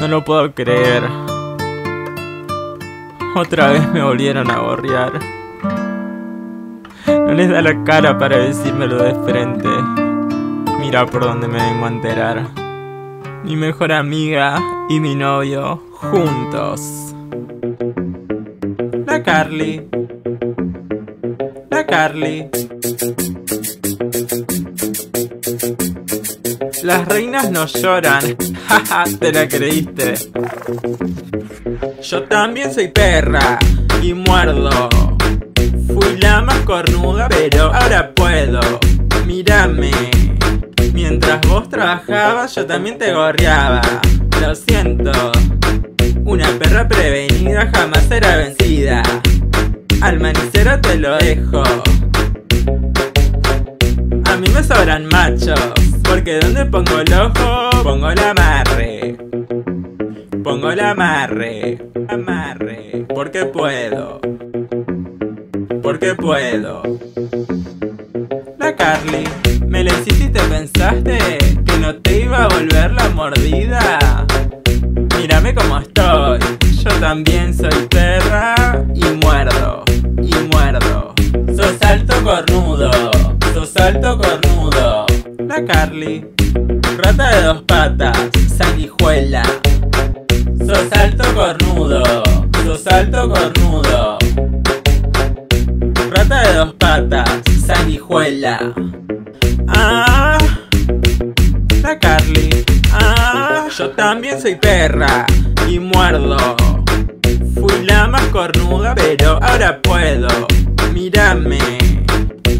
No lo puedo creer. Otra vez me volvieron a gorrear. No les da la cara para decírmelo de frente. Mira por donde me vengo a enterar. Mi mejor amiga y mi novio juntos. La Carly. La Carly. Las reinas no lloran. Jaja, te la creíste. Yo también soy perra y muerdo. Fui la más cornuda, pero ahora puedo. Mírame. Mientras vos trabajabas, yo también te gorreaba. Lo siento. Una perra prevenida jamás será vencida. Al manicero te lo dejo. A mí me sobran machos. Porque donde pongo el ojo, pongo el amarre. Pongo el amarre, amarre. Porque puedo. Porque puedo. La Carly, me la hiciste y te pensaste que no te iba a volver la mordida. Mírame como estoy. Yo también soy perra y muerdo, y muerdo. Sos alto cornudo, sos alto cornudo. La Carly, rata de dos patas, sanguijuela. Sos alto cornudo, sos alto cornudo. Rata de dos patas, sanguijuela. Ah, la Carly. Ah, yo también soy perra y muerdo. Fui la más cornuda, pero ahora puedo. Mírame.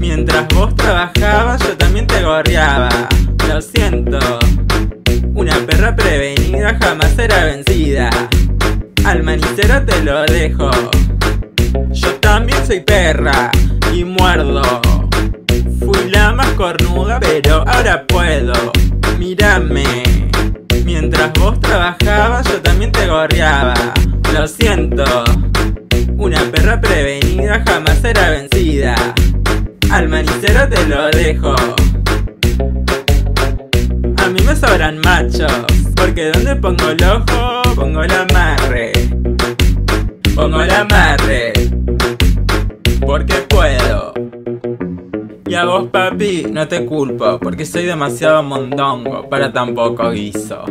Mientras vos trabajabas, yo también te gorreaba. Lo siento. Una perra prevenida jamás será vencida. Al manicero te lo dejo. Yo también soy perra y muerdo. Fui la más cornuda, pero ahora puedo. Mírame. Mientras vos trabajabas, yo también te gorreaba. Lo siento. Una perra prevenida jamás será vencida. Al manicero te lo dejo. A mí me sobran machos. Porque donde pongo el ojo, pongo el amarre. Pongo el amarre. Porque puedo. Y a vos, papi, no te culpo, porque soy demasiado mondongo para tan poco guiso.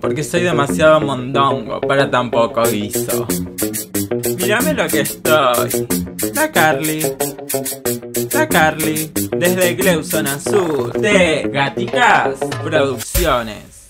Porque soy demasiado mondongo para tan poco guiso. Mírame lo que estoy. La Carly. La Carly. Desde Gleuson Azul. De Gaticas Producciones.